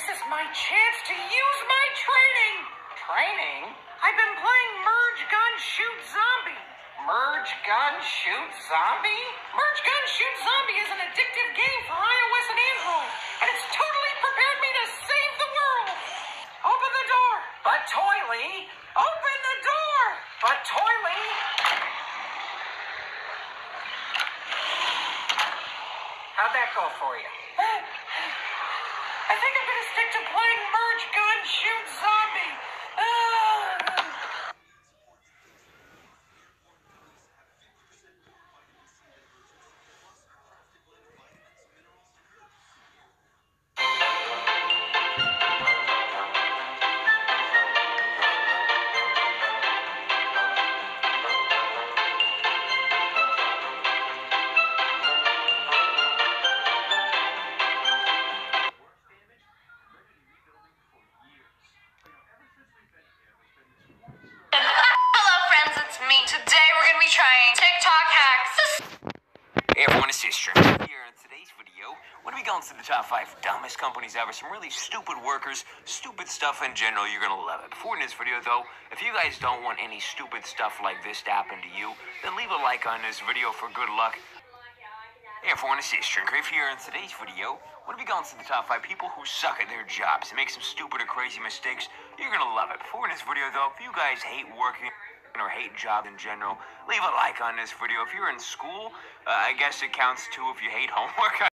chance to use my training. Training? I've been playing Merge Gun Shoot Zombie. Merge Gun Shoot Zombie? Merge Gun Shoot Zombie is an addictive game for iOS and Android, and it's totally prepared me to save the world. Open the door. But Toily, Open the door. but Toily. How'd that go for you? I think I'm me. Today we're gonna be trying TikTok hacks. Hey everyone, it's Istron. Here in today's video, we're gonna be going through the top five dumbest companies ever. Some really stupid workers, stupid stuff in general. You're gonna love it. Before in this video, though, if you guys don't want any stupid stuff like this to happen to you, then leave a like on this video for good luck. Hey everyone, it's. Griff here in today's video. We're gonna be going through the top five people who suck at their jobs and make some stupid or crazy mistakes. You're gonna love it. Before in this video, though, if you guys hate working or hate job in general, leave a like on this video. If you're in school, uh, I guess it counts too if you hate homework.